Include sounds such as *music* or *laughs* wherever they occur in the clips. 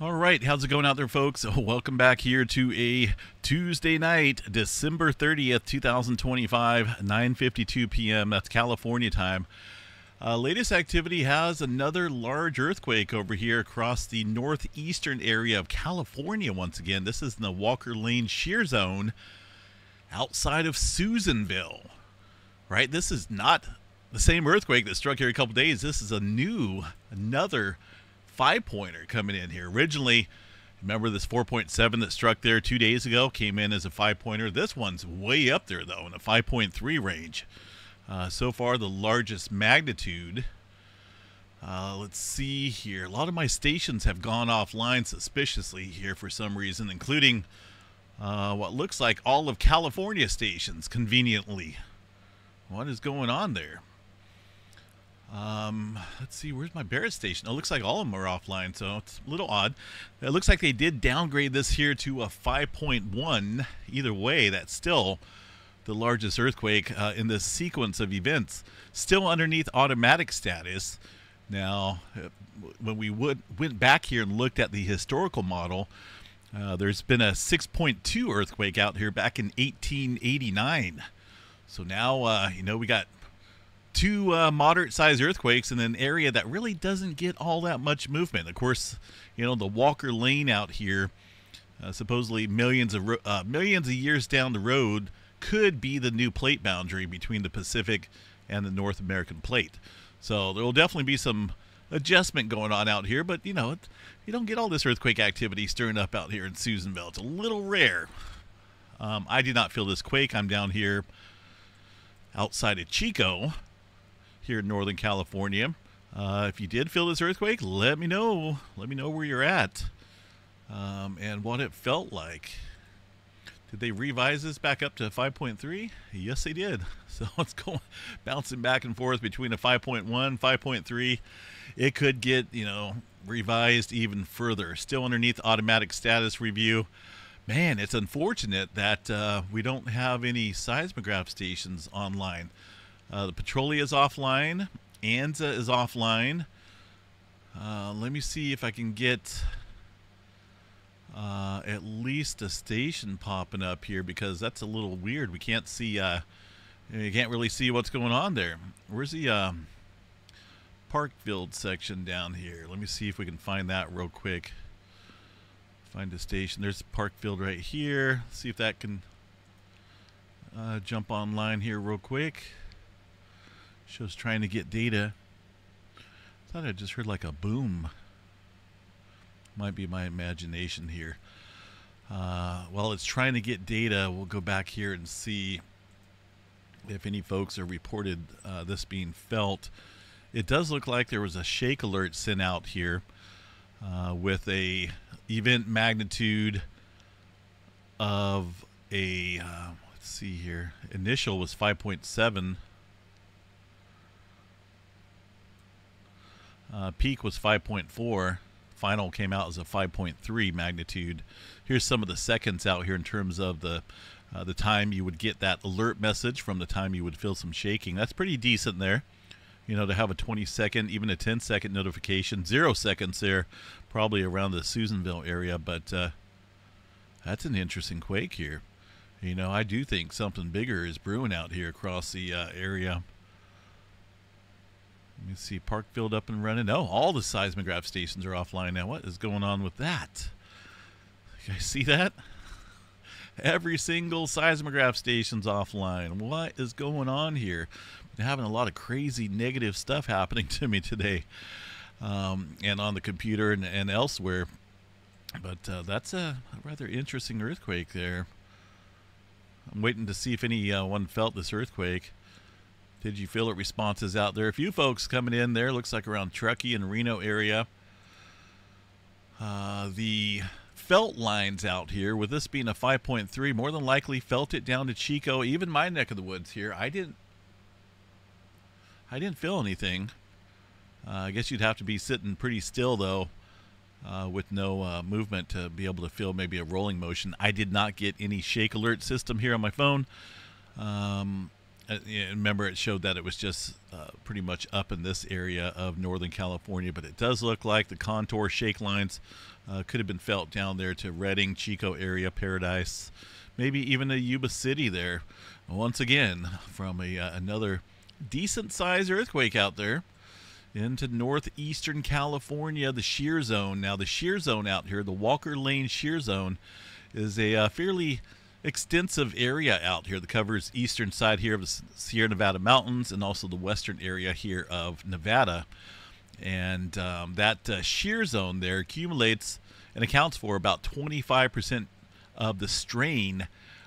All right, how's it going out there, folks? *laughs* Welcome back here to a Tuesday night, December 30th, 2025, 9:52 p.m. That's California time. Uh, latest activity has another large earthquake over here across the northeastern area of California. Once again, this is in the Walker Lane shear zone outside of Susanville. Right, this is not the same earthquake that struck here a couple days. This is a new, another five pointer coming in here. Originally, remember this 4.7 that struck there two days ago came in as a five pointer. This one's way up there though in the 5.3 range. Uh, so far, the largest magnitude. Uh, let's see here. A lot of my stations have gone offline suspiciously here for some reason, including uh, what looks like all of California stations conveniently. What is going on there? Um, let's see, where's my Barrett station? It looks like all of them are offline, so it's a little odd. It looks like they did downgrade this here to a 5.1. Either way, that's still the largest earthquake uh, in this sequence of events. Still underneath automatic status. Now, uh, when we would, went back here and looked at the historical model, uh, there's been a 6.2 earthquake out here back in 1889. So now, uh, you know, we got two uh, moderate sized earthquakes in an area that really doesn't get all that much movement. Of course, you know, the Walker Lane out here, uh, supposedly millions of uh, millions of years down the road, could be the new plate boundary between the Pacific and the North American plate. So there will definitely be some adjustment going on out here, but you know, you don't get all this earthquake activity stirring up out here in Susanville. It's a little rare. Um, I did not feel this quake. I'm down here outside of Chico, here in Northern California. Uh, if you did feel this earthquake, let me know. Let me know where you're at um, and what it felt like. Did they revise this back up to 5.3? Yes, they did. *laughs* So it's going bouncing back and forth between a 5.1, 5.3. It could get, you know, revised even further. Still underneath automatic status review. Man, it's unfortunate that uh, we don't have any seismograph stations online. Uh, the Petrolia is offline. Anza is offline. Uh, let me see if I can get uh, at least a station popping up here because that's a little weird. We can't see. Uh, you can't really see what's going on there. Where's the um, Parkfield section down here? Let me see if we can find that real quick. Find a station. There's Parkfield right here. See if that can uh, jump online here real quick. Shows trying to get data. I thought I just heard like a boom. Might be my imagination here. Uh, while it's trying to get data, we'll go back here and see if any folks are reported uh, this being felt. It does look like there was a shake alert sent out here uh, with a event magnitude of a uh, let's see here. Initial was 5.7. Uh, peak was 5.4. Final came out as a 5.3 magnitude. Here's some of the seconds out here in terms of the uh, the time you would get that alert message from the time you would feel some shaking. That's pretty decent there. You know, to have a 20 second, even a 10 second notification, zero seconds there, probably around the Susanville area. But uh, that's an interesting quake here. You know, I do think something bigger is brewing out here across the uh, area. Let me see, Parkfield up and running. Oh, all the seismograph stations are offline now. What is going on with that? You guys see that? Every single seismograph station's offline. What is going on here? Been having a lot of crazy negative stuff happening *laughs* to me today, um, and on the computer and, and elsewhere. But uh, that's a, a, rather interesting earthquake there. I'm waiting to see if anyone uh, felt this earthquake. Did you feel it? Responses out there. A few folks coming in there. Looks like around Truckee and Reno area. Uh, the felt lines out here, with this being a 5.3, more than likely felt it down to Chico, even my neck of the woods here. I didn't. I didn't feel anything. Uh, I guess you'd have to be sitting pretty still though, uh, with no uh, movement to be able to feel maybe a rolling motion. I did not get any shake alert system here on my phone. Um, uh, remember, it showed that it was just uh, pretty much up in this area of Northern California, but it does look like the contour shake lines uh, could have been felt down there to Redding, Chico area, Paradise, maybe even a Yuba City there. Once again, from a uh, another decent sized earthquake out there into northeastern California, the shear zone. Now, the shear zone out here, the Walker Lane shear zone, is a uh, fairly extensive area out here that covers eastern side here of the Sierra Nevada mountains and also the western area here of Nevada. And um, that uh, shear zone there accumulates and accounts for about 25% of the strain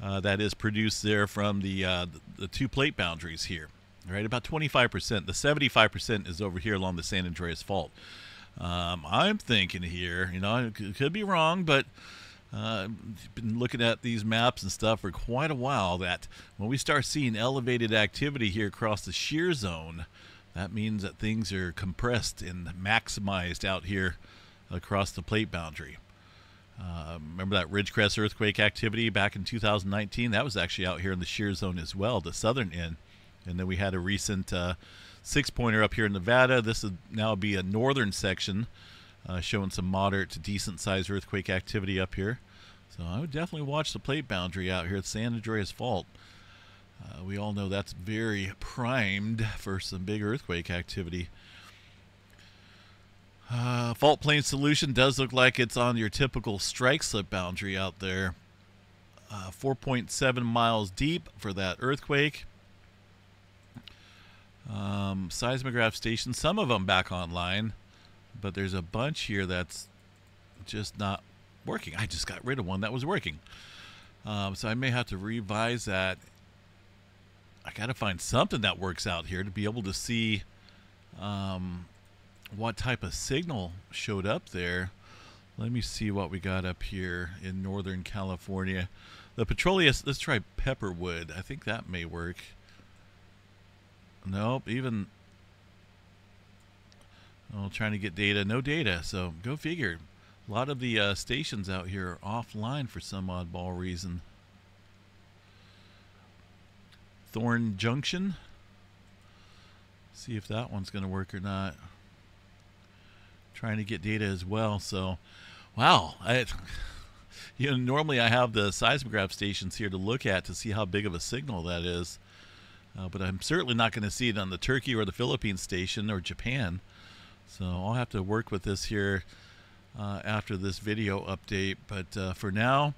uh, that is produced there from the, uh, the two plate boundaries here. Right, about 25%. The 75% is over here along the San Andreas Fault. Um, I'm thinking here, you know, I could be wrong, but uh, been looking at these maps and stuff for quite a while that when we start seeing elevated activity here across the shear zone, that means that things are compressed and maximized out here across the plate boundary. Uh, remember that Ridgecrest earthquake activity back in 2019? That was actually out here in the shear zone as well, the southern end. And then we had a recent uh, six pointer up here in Nevada. This would now be a northern section uh, showing some moderate to decent sized earthquake activity up here. So I would definitely watch the plate boundary out here at San Andreas Fault. Uh, we all know that's very primed for some big earthquake activity. Uh, fault plane solution does look like it's on your typical strike slip boundary out there. Uh, 4.7 miles deep for that earthquake. Um, seismograph stations, some of them back online but there's a bunch here that's just not working. I just got rid of one that was working. Um, so I may have to revise that. I got to find something that works out here to be able to see um, what type of signal showed up there. Let me see what we got up here in Northern California. The Petroleus, let's try Pepperwood. I think that may work. Nope, even trying to get data, no data. So go figure. A lot of the uh, stations out here are offline for some oddball reason. Thorn Junction. See if that one's going to work or not. Trying to get data as well. So, wow. I, *laughs* you know, normally I have the seismograph stations here to look at to see how big of a signal that is. Uh, but I'm certainly not going to see it on the Turkey or the Philippines station or Japan. So I'll have to work with this here uh, after this video update. But uh, for now,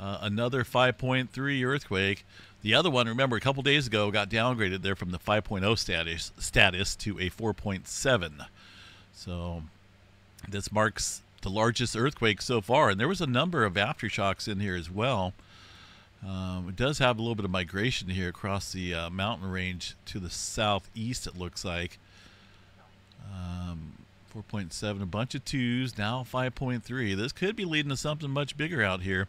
uh, another 5.3 earthquake. The other one, remember, a couple days ago got downgraded there from the 5.0 status status to a 4.7. So this marks the largest earthquake so far, and there was a number of aftershocks in here as well. Um, it does have a little bit of migration here across the uh, mountain range to the southeast. It looks like. Um, 4.7, a bunch of twos, now 5.3. This could be leading to something much bigger out here.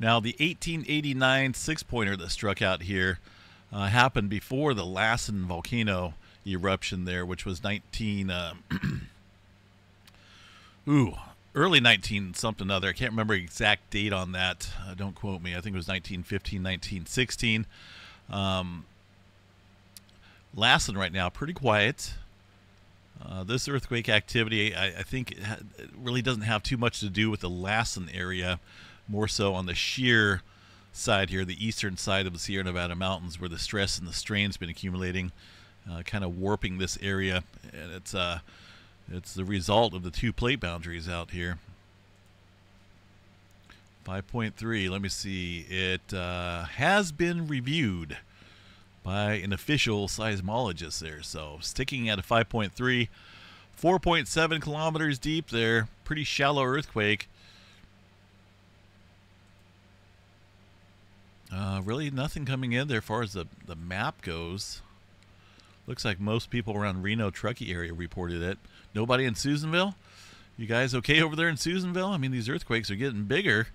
Now, the 1889 six pointer that struck out here uh, happened before the Lassen volcano eruption there, which was 19. Uh, *clears throat* ooh, early 19 something other. I can't remember exact date on that. Uh, don't quote me. I think it was 1915, 1916. Um, Lassen right now, pretty quiet. Uh, this earthquake activity, I, I think, really doesn't have too much to do with the Lassen area, more so on the shear side here, the eastern side of the Sierra Nevada mountains, where the stress and the strain's been accumulating, uh, kind of warping this area, and it's uh, it's the result of the two plate boundaries out here. 5.3. Let me see. It uh, has been reviewed by an official seismologist there. So sticking at a 5.3, 4.7 kilometers deep there, pretty shallow earthquake. Uh, really nothing coming in there as far as the, the map goes. Looks like most people around Reno, Truckee area reported it. Nobody in Susanville? You guys okay over there in Susanville? I mean, these earthquakes are getting bigger.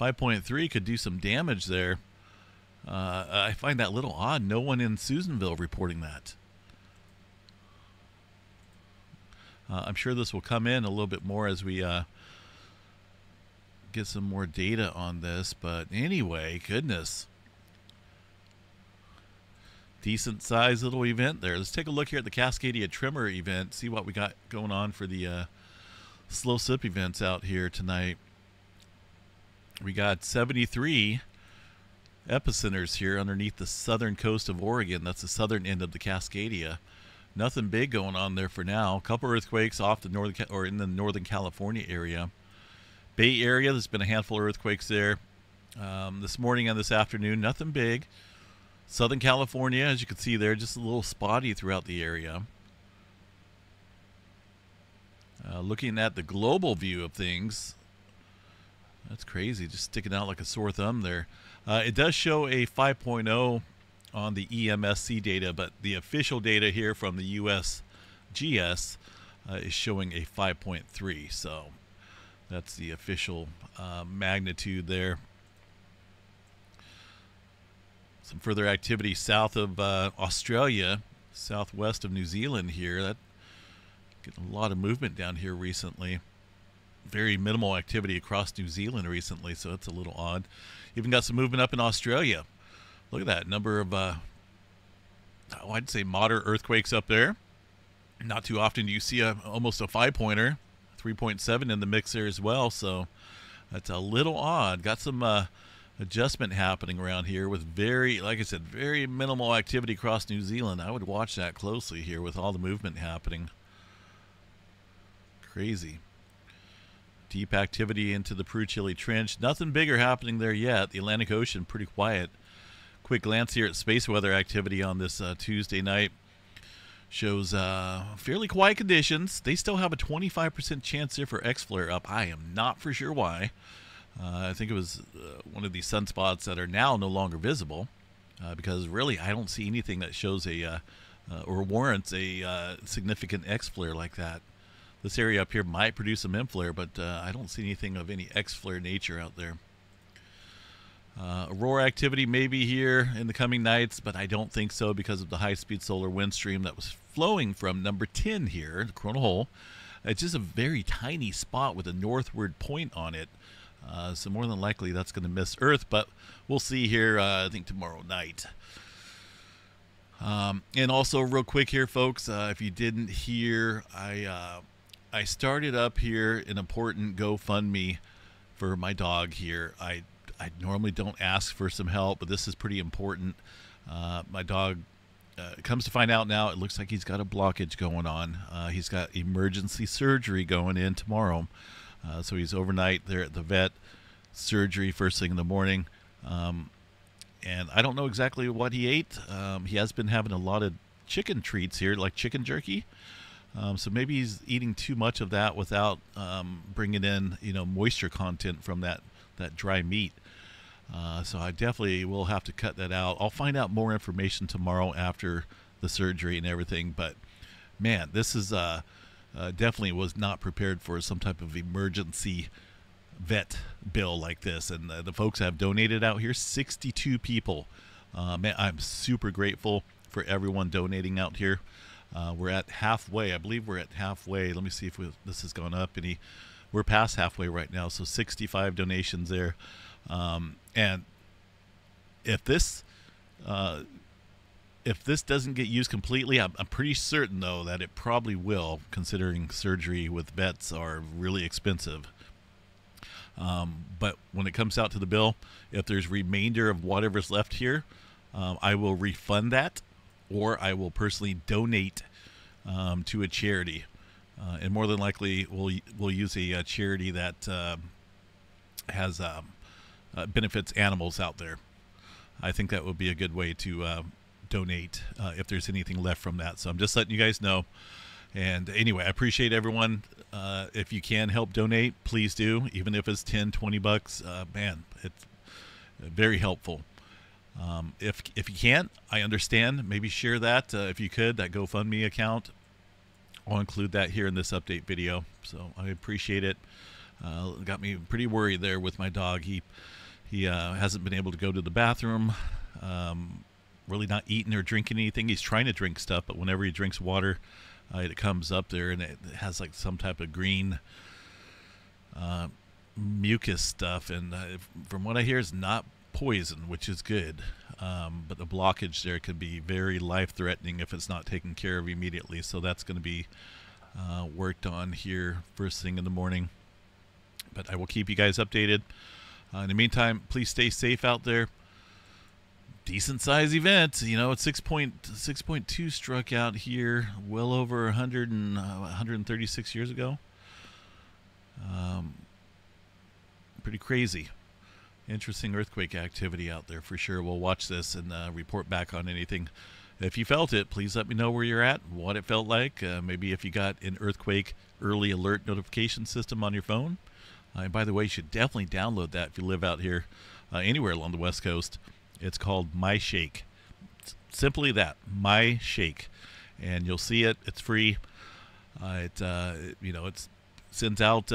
5.3 could do some damage there. Uh, I find that a little odd. No one in Susanville reporting that. Uh, I'm sure this will come in a little bit more as we uh, get some more data on this. But anyway, goodness. decent sized little event there. Let's take a look here at the Cascadia Tremor event, see what we got going on for the uh, slow slip events out here tonight. We got 73 epicenters here underneath the southern coast of Oregon. That's the southern end of the Cascadia. Nothing big going on there for now. A couple earthquakes off the northern or in the northern California area. Bay Area, there's been a handful of earthquakes there um, this morning and this afternoon. Nothing big. Southern California, as you can see there, just a little spotty throughout the area. Uh, looking at the global view of things, that's crazy, just sticking out like a sore thumb there. Uh, it does show a 5.0 on the EMSC data, but the official data here from the USGS uh, is showing a 5.3. So that's the official uh, magnitude there. Some further activity south of uh, Australia, southwest of New Zealand here. That getting a lot of movement down here recently. Very minimal activity across New Zealand recently, so that's a little odd. Even got some movement up in Australia. Look at that number of, uh, oh, I'd say moderate earthquakes up there. Not too often do you see a almost a five pointer, 3.7 in the mix there as well. So that's a little odd. Got some uh, adjustment happening around here with very, like I said, very minimal activity across New Zealand. I would watch that closely here with all the movement happening. Crazy. Deep activity into the Peru Chile Trench. Nothing bigger happening there yet. The Atlantic Ocean pretty quiet. Quick glance here at space weather activity on this uh, Tuesday night shows uh, fairly quiet conditions. They still have a 25% chance here for X flare up. I am not for sure why. Uh, I think it was uh, one of these sunspots that are now no longer visible uh, because really I don't see anything that shows a uh, or warrants a significant X flare like that. This area up here might produce some M flare, but I don't see anything of any X flare nature out there. aurora activity may be here in the coming nights, but I don't think so because of the high speed solar wind stream that was flowing from number 10 here, the coronal hole. It's just a very tiny spot with a northward point on it. Uh, so more than likely that's going to miss Earth, but we'll see here. Uh, I think tomorrow night. Um, and also, real quick here, folks, uh, if you didn't hear, I uh, I started up here an important GoFundMe for my dog here. I I normally don't ask for some help, but this is pretty important. Uh, my dog uh, comes to find out now, it looks like he's got a blockage going on. Uh, he's got emergency surgery going in tomorrow. Uh, so he's overnight there at the vet, surgery first thing in the morning. Um, and I don't know exactly what he ate. Um, he has been having a lot of chicken treats here, like chicken jerky. Um, so maybe he's eating too much of that without um, bringing in, you know, moisture content from that that dry meat. Uh, so I definitely will have to cut that out. I'll find out more information tomorrow after the surgery and everything. But man, this is uh, uh, definitely was not prepared for some type of emergency vet bill like this. And uh, the folks have donated out here 62 people. Uh, man, I'm super grateful for everyone donating out here. Uh, we're at halfway. I believe we're at halfway. Let me see if we, this has gone up any. We're past halfway right now, so 65 donations there. Um, and if this uh, if this doesn't get used completely, I'm, I'm, pretty certain though that it probably will, considering surgery with vets are really expensive. Um, but when it comes out to the bill, if there's remainder of whatever's left here, um, I will refund that, or I will personally donate um, to a charity, uh, and more than likely we'll we'll use a, a charity that uh, has um, uh, benefits animals out there. I think that would be a good way to uh, donate uh, if there's anything left from that. So I'm just letting you guys know. And anyway, I appreciate everyone. Uh, if you can help donate, please do. Even if it's 10, 20 bucks, man, it's very helpful. Um, if if you can't, I understand. Maybe share that uh, if you could that GoFundMe account. I'll include that here in this update video. So I appreciate it. Uh, got me pretty worried there with my dog. He he uh, hasn't been able to go to the bathroom. Um, really not eating or drinking anything. He's trying to drink stuff, but whenever he drinks water, uh, it comes up there and it has like some type of green uh, mucus stuff. And uh, from what I hear, it's not poison, which is good. Um, but the blockage there could be very life-threatening if it's not taken care of immediately. So that's going to be uh, worked on here first thing in the morning. But I will keep you guys updated. Uh, in the meantime, please stay safe out there. Decent size event, you know. It's 6.6.2 struck out here, well over 100 and uh, 136 years ago. Um, pretty crazy. Interesting earthquake activity out there for sure. We'll watch this and uh, report back on anything. If you felt it, please let me know where you're at, what it felt like. Uh, maybe if you got an earthquake early alert notification system on your phone. Uh, and by the way, you should definitely download that if you live out here uh, anywhere along the West Coast. It's called My Shake. It's simply that, My Shake, and you'll see it. It's free. Uh, it, uh, you know it sends out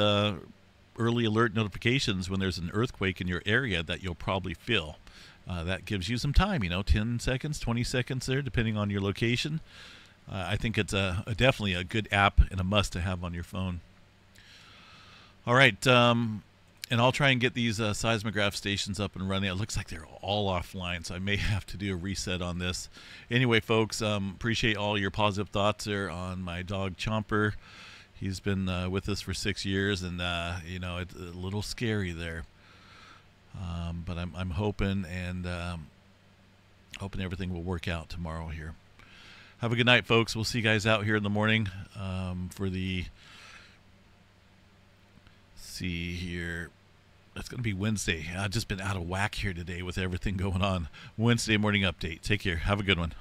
early alert notifications when there's an earthquake in your area that you'll probably feel. Uh, that gives you some time, you know, 10 seconds, 20 seconds there, depending on your location. I think it's a, a definitely a good app and a must to have on your phone. All right, um, and I'll try and get these uh, seismograph stations up and running. It looks like they're all offline, so I may *laughs* have to do a reset on this. Anyway, folks, um, appreciate all your positive thoughts there on my dog Chomper. He's been uh, with us for six years, and uh, you know it's a little scary there. Um, but I'm I'm hoping and um, hoping everything will work out tomorrow here. Have a good night, folks. We'll see you guys out here in the morning um, for the see here. It's going to be Wednesday. I've just been out of whack here today with everything *laughs* going on. Wednesday morning update. Take care. Have a good one.